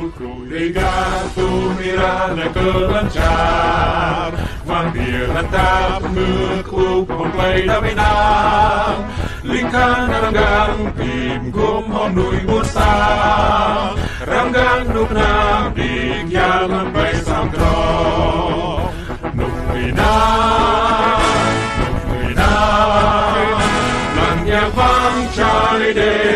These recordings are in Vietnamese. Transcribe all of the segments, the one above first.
Legatul Mirană Călăncean V-am birantat mânt cu complei da vinam Linkan ranggang pim gom honui bursa Ranggang nuknam dik yalan bay samtro Nukmina Nukmina Lang yavang chari dei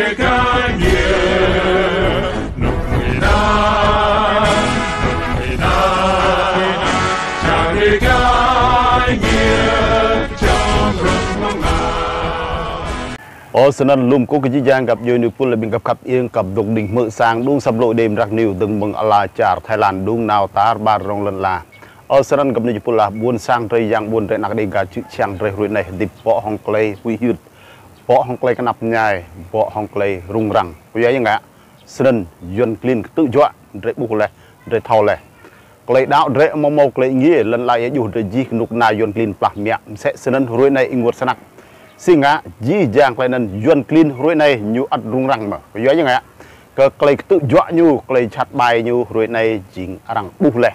ở sân ăn lùm cố cái giang gặp nhiều nước là bình gặp khắp yên, gặp đục đỉnh mỡ sang đúng sầm lộ đêm rạc nhiều từng bằng là chả Thái Lan đúng nào ta ba rong lần là ở sân ăn gặp nhiều nước là buôn sang rây giang, buôn rây nạc đi gà chữ chàng rây rồi này. Đi bỏ hong clay quy hiệt bỏ hong clay cái nắp nhai bỏ hong clay rung răng. Bây giờ như ngã sân ăn yun clean tự dọa rây bù lẹ rây thao lẹ clay đạo rây mong mong clay nghĩa lần lại, dù rây gì nục na yun clean plak miệng, sẽ sân ăn rồi này ngột sân ăn singa ji jang lên nên yuan clean rồi nay nhu at rung răng mà có như ngay cơ clay tu dọa nhu clay chặt bài nhu rồi nay chính răng buh lẹ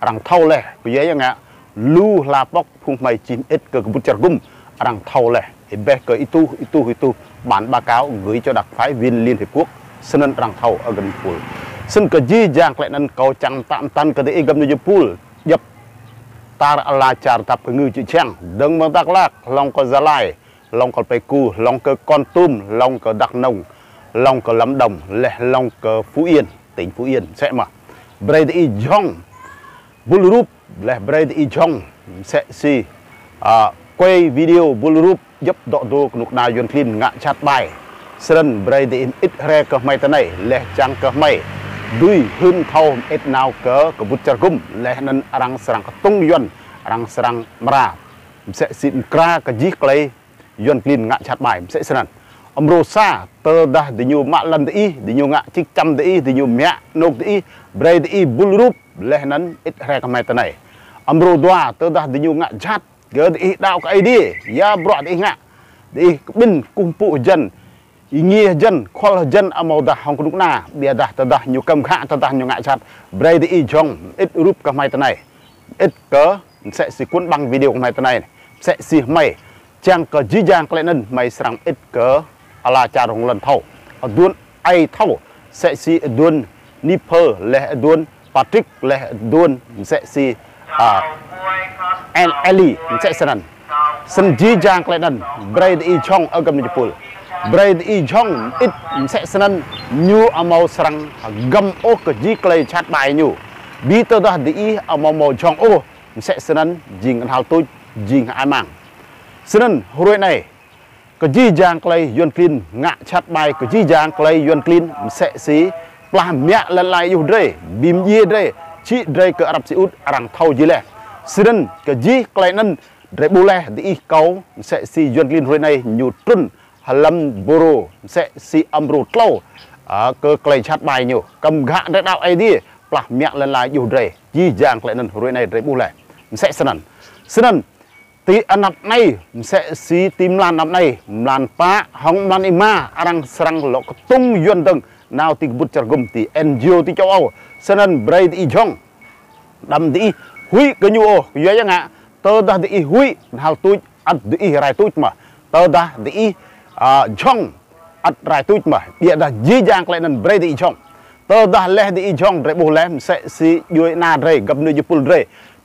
răng thâu lẹ có như ngay lu la bóc phung mai chín ít cơ bút chặt gum răng thâu lẹ bé cơ itu itu itu bản ba cáo gửi cho đặc phái viên liên hiệp quốc sân răng thau ở gần phul sân cơ ji jang lên nên cầu chẳng tạm tan cơ đi gầm như phul dập. Tar la char tap ngư chữ chang dâng mang tắc lạc long có gia ឡុងកលបេគូឡុងកើកនទុំឡុងកើដាក់នងឡុងកើលំដំលេះឡុងកើហ្វូអៀនតេងហ្វូអៀនសេះមកប្រេតអ៊ីយ៉ុងបុលរូបលេះប្រេតអ៊ីយ៉ុងសេះស៊ីអកុយវីដេអូបុលរូបយប់ដកដូក្នុងដាយន់ឃ្លីនងាក់ឆាត់បាយស្រិនប្រេតអ៊ីនអ៊ីតរ៉េកោះម៉ៃតណៃលេះចាំងកោះម៉ៃឌុយហ៊ុនថោមអ៊ីតណៅកើកបុតចរគុំលេះនិនរាំងស្រាំងកតុងយន់រាំងស្រាំងមរាសេះស៊ីមក្រាកជីក្លេ yon klin ngạ chặt bài sẽ sân ông rô sa tơ đa đi nhiều mạ lần đi đi nhiều ngạ chích trăm đi đi nhiều mẹ nộp đi bray đi bul rup leh nan ít re cái mai này ông rô đoa tơ đa đi nhiều ngạ chặt gỡ đi đạo cái đi ya bro đi ngạ đi bin cung phụ dân nghĩa dân khoa dân amau dah hong kunuk na bia dah tơ dah nhiều cầm khạ tơ dah nhiều ngạ chặt bray đi jong ít rup cái mai này ít cỡ sẽ xì cuốn băng video cái mai này sẽ xì mày chẳng có gì dạng cái nên mày sẵn ít cỡ là cha rồng lần thâu ở đuôn ai thâu sẽ si đuôn nipper lệ đuôn Patrick lệ đuôn sẽ si and Ellie sẽ sẵn sân gì dạng cái nên Brad E Chong ở cầm Nhật Pul Brad E Chong ít sẽ sẵn nhu ở màu sẵn gầm ô cờ gì cái chát bài nhu bí tơ đó đi ở màu màu chong ô sẽ sẵn dình hào tôi dình ai mạng ស្រិនរួចណែកជីយ៉ាងក្លីយន់គ្លីនងាក់ឆាត់បាយកជីយ៉ាងក្លីយន់គ្លីនមសេស៊ីផ្លាស់មាក់លឡៃយុរេប៊ីមយេរេជីរេកអារ៉ាប់ស៊ីអ៊ូតរ៉ាំងថោយីលេស្រិនកជីក្លៃនិនរេប៊ូលេឌីកោមសេស៊ីយន់គ្លីនរួចណែញូត្រុនហឡឹមបូរ៉ូមសេស៊ីអំរូក្លោអើកើក្លែងឆាត់បាយញូកំកាក់ទៅដល់អីទីផ្លាស់មាក់លឡាយយុរេជីយ៉ាងក្លែងនិនរួយណៃរេប៊ូឡែមិនសេះស្និនស្និន អាណត្តិនេះមឡានប៉ាហងមឡានអ៊ីម៉ាអរងស្រងលោកតុងយន់ដឹងណៅទីបុតចរគុំទី NGO ទីចៅអោសិនប្រៃទីចងដាំទីហ៊ុយកញូអូយាយ៉ាងតើដាទីហ៊ុយហាល់ទូចអត់ទីរ៉ៃទូចមកតើដាទីអចងអត់រ៉ៃទូចមកបៀដាយីយ៉ាងក្លែនឹងប្រៃទីចងតើដាលេះទីចងប្រៃបុលែមសេស៊ីយួយណារ៉ៃកំនុយពុលរ៉ៃ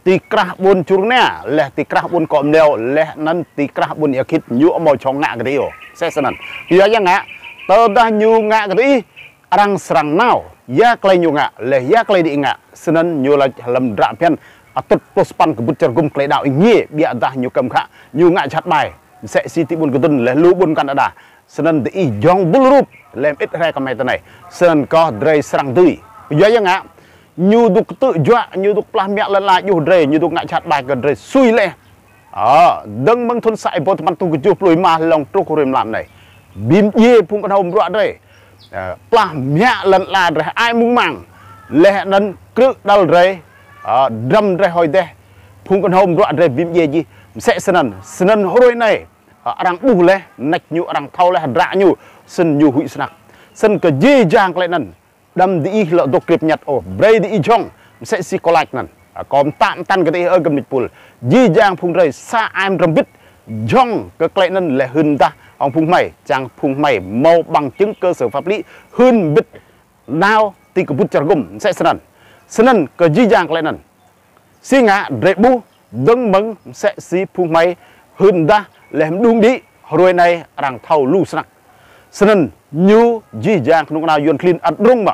ti krah bun churnya leh ti krah bun kom leo, leh nan ti krah bun yakit nyu mo chong nga gri yo. Se sanan ya ya nga to da nyu nga gri arang serang nau ya klai nyu nga leh ya klai di nga sanan nyu la lam dra pian atut à, pospan kebut cergum klai dau ngi bia dah nyu kam kha nyu nga chat bai se si ti bun gudun leh lu bun kan ada sanan di jong bul rup, lem it re kamai tanai sanan ko drai serang dui ya ya nga như đục tự dọa, như đục làm mẹ lần lại, dù rề như đục ngại chặt bài gần rề suy lẹ ờ đừng mong thôn sại bột mặt tu chụp lùi mà lòng trúc rìm làm này. Bìm ye phung con hồng rõ đây làm mẹ lần là rề ai muốn màng lẹ nên cứ đau rề đâm ờ, rề hồi đây phung con hồng rõ rề bìm ye gì, sẽ sân sân hồi này. Ờ, à arang bu lẹ nạch nhu à arang thau lẹ rạ nhu, sân nhu hụi snak sân cái gì giang lại nần đâm đi lọ đục kịp nhặt. Ô bray đi jong sẽ si lại nè, còn tạm tan cái ở gầm địch pool di giang phung rơi sa em rầm bít jong cái cây nè là hơn ta. Ông phung mày chàng phung mày mau bằng chứng cơ sở pháp lý. Hơn bít nào thì cái bút gum sẽ sân sân cái di giang cái nè, si ngã rệ bu dâng mừng sẽ si phung mày. Hơn ta làm đúng đi. Rồi này rằng thầu lu snak sân nyu di giang nung nào yun clean at rung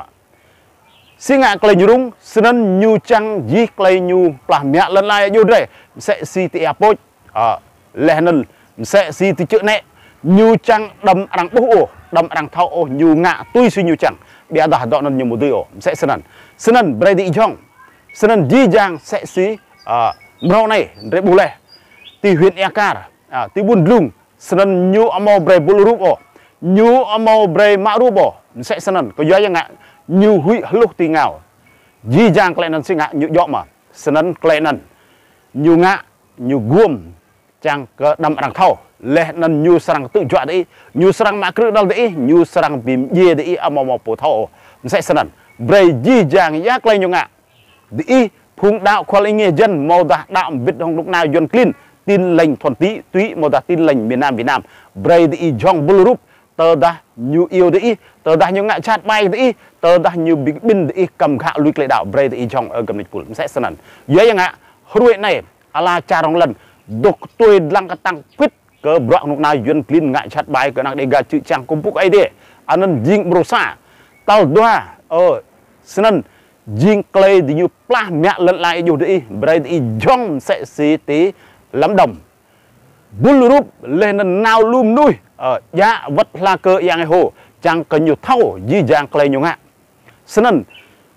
ma singa klei nyurung senen nyu chang ji klei nyu plah mya len lai yu dre sẽ si ti apoj a lehnen sẽ si ti chữ nè nyu chang đâm răng bố ô đâm à răng thau ô nyu ngạ tui suy nyu chang bia dah dọ nan nyu mu ô sẽ senen senen brady jong senen ji jang sẽ si a mrau này re bule ti huyện ekar a à, ti bun lung senen nyu amo bre bulurup ô nyu amo bre marubo sẽ senen ko yo yang như hủy lúc tì ngào Dì giang klen nan sinh hạ như dọ mà Sơn ấn klen nan Như ngạ như guồm Chàng cơ đâm đằng thâu Lê nan như sarang tự dọa đấy Như sarang mạ krư đal đấy Như sarang bìm dê đấy Âm mò bổ thâu Mình sẽ sơn ấn Bray dì giang giá klen như ngạ Đấy phung đạo khoa linh nghe dân Màu đạc đạo vịt hông lúc nào dân clean tin lệnh thuần tí túy màu đạc tin lệnh miền Nam Việt Nam Bray đi jong bulu rup tờ đã như yêu đấy tờ đã như ngại chat bay đấy tờ đã như bình bình đấy cầm khạ lui lệ đạo bray đấy trong ở cầm lịch pul sẽ sân dễ yang ạ hruệ này, ala cha rong lần đục tôi lăng cái tăng quyết cơ brak nuk na yun clean ngại chat bay năng để dega chữ chang kumpuk ai de anan jing brosa tal ở ờ senen jing clay di như plah mẹ lần lại dù đấy jong sẽ si tí lắm đồng. Bulurup lên nào lùm nuôi Ờ, dạ vật la cơ dạ yang ai hồ. Chẳng cần nhiều thâu gì giang clay nhiều ngạ. Senen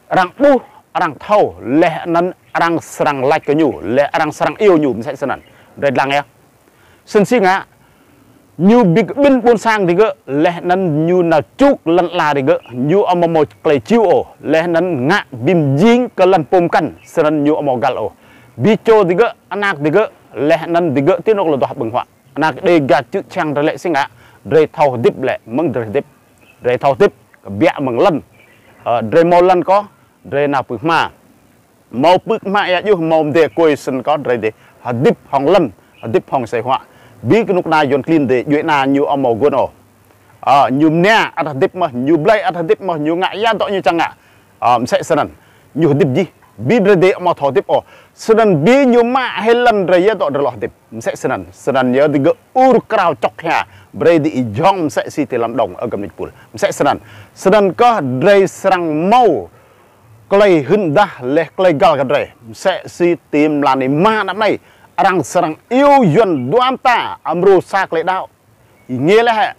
rằng bu rằng thâu lẽ nan rằng serang lại ke nyu lẽ rằng serang yêu nyu sẽ senen red lang ya sen si ngạ như bị bin buôn sang diga như là chúc lần là thì la như ông amo một cây chiu o lẽ nan ngạ bim jing ke lan pom kan senen nyu amo gal o bicho diga lẽ diga thì nan diga nó là đoạt bừng hoạn anak de ga chữ chang ra lệ sinh ngạ dre thau dip lệ, mừng dre dip. Dre thau dip bia mừng lần dre ờ, mò lần có dre nào bước mà. Mau bước mà ya yu mau de koi sinh có dre de ha dip hong lần dip hong sai hoa bi cái lúc na yon clean de yu na nyu amo gon o à như nè at dip mà nyu blay at dip mà nyu ngạ ya to như chang ngạ à sẽ senen nyu dip gì? bidrede ma tho tip o snan bi nyuma helen reye to doloh tip mse snan snan ye de ur kraw chok kha brede i jong mse si te lam dong ở gamnich pul mse snan snan ko dre srang mau klei hunda le klei gal gadre mse si tim lan ni ma nam này rang srang yêu yun duam ta amru sa klei dao i nge le ha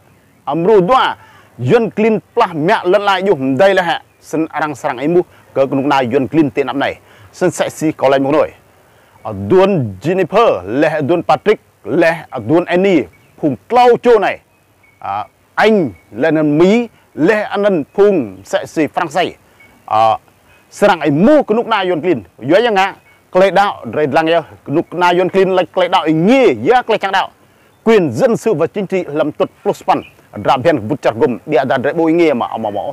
amru dua yun clean plah mẹ lần lại yu mdai le ha sen arang serang imu ke kunung na yun clean te năm này. Sen sẽ si có lại một nồi đuôn Jennifer lẽ đuôn Patrick lẽ đuôn Annie phùng claudio chô này. À, anh lên Mỹ lẽ anh phùng sẽ si Francais à, serang imu mu kunuk na yun clean yo yang nga clay đạo rồi lang yêu kunuk na yun clean lại clay đạo nghi ya clay chang đạo. Quyền dân sự và chính trị làm tuột plus pan rap hian bút chặt gum địa da re boi nghe mà mà mỏ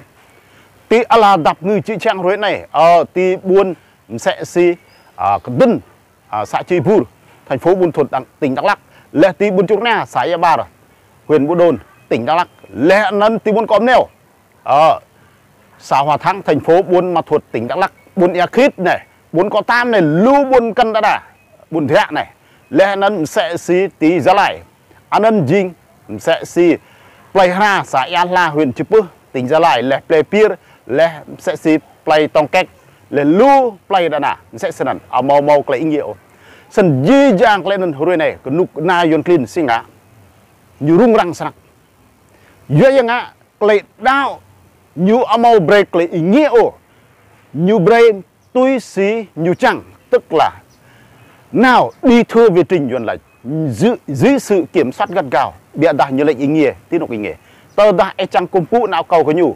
ti ala đập người chữ trang rồi này. Ở tí buôn sẽ si à đinh à, xã chi Pur, thành phố Buôn Thuột, tỉnh Đắk lắc lệ tí Buôn Chúc Na, xã Ia Ba, rồi. Huyện Buôn Đôn, tỉnh Đắk lắc lệ nân tí Buôn có Nèo, ở ờ, xã Hòa Thắng, thành phố Buôn Ma Thuột, tỉnh Đắk lắc Buôn Ea Khít này, Buôn Có Tam này, Lưu Buôn Cân đã Đà, Buôn Thẹ này, lệ nân sẽ si tí Gia Lai, An Ân Dinh, sẽ si Play xã Ia La, huyện Chư tỉnh Gia Lai, lệ plei pier lẽ sẽ si Play Tông Cách, lẽ lu play dana sẽ sân ăn à mau mau klei ingio sen lên nên hồi này cái nút na yon clean singa nyurung rang sanak yo ngã cái đau như à mau break lấy ý nghĩa ô như brain tuy si như chẳng tức là nào đi thưa về trình yon là giữ dưới sự kiểm soát gắt gao. Bịa đặt như lệnh ý nghĩa tí nục ý nghĩa. Tờ đã e chăng công cụ nào cầu có nhủ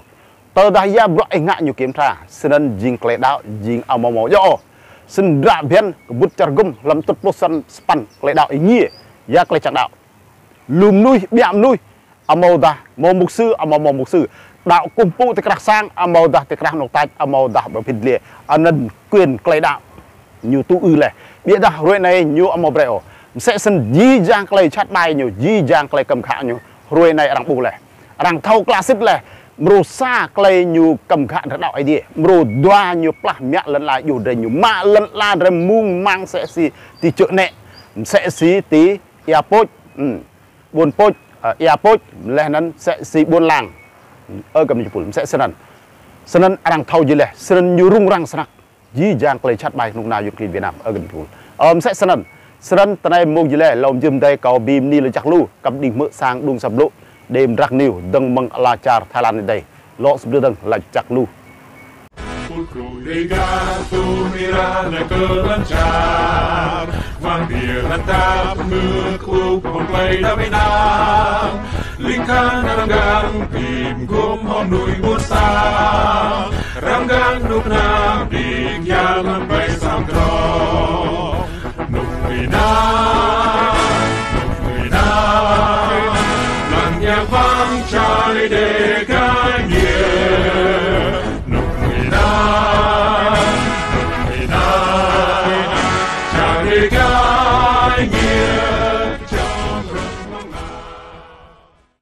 tờ đã ya bro e ngạ nhu kiểm tra. Senen jing kle đạo jing amo mo yo sen ra bian bút char gum lam tut posan span kle đạo ý nghĩa. Ya kle chak đạo. Lùm nuôi biam nuôi. Amo da mo mục sư amo mo mục sư. Đạo cung pu te krah sang amau dah te krah nok taj amau dah ba pidle anan quyền klei đạo nhiều tu ư lệ bia dah rồi này nhiều amau breo sẽ sân di giang klei chat bài nhiều di giang klei cầm khả nhiều. Rồi này răng bu lệ răng thâu classic lệ merusak kelenyu kemkak redau ai merudua nyu plah miak len la yu de nyu ma len la remung mang seksi ti cuk nek seksi ti ya puch buon puch ya puch leh nan seksi buon lang ơ cầm chupul seksi nan senen rang thau ji leh senen nyu rung rang srak ji jang klei chat bai nung na yu kri vietnam ơ cầm chupul om seksi nan senen tnai mong ji leh lom jum dai kau bim ni le chak lu kam ding mơ sang dung sab lu đêm rắc niu đừng mừng là char thái lan đây lộ sụp đưa đừng là chặt nu linh khang nam gang tìm gom hòn núi buôn xa ram gang lúc nam đi kia lăn bay sang tròn